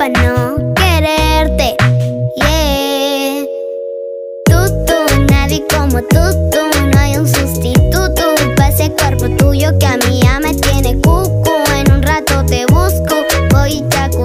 pa' no quererte. Yeah. Tú, tú, nadie como tú, tú. No hay un sustituto pa' ese cuerpo tuyo que a mí ya me tiene cucu. En un rato te busco, voy a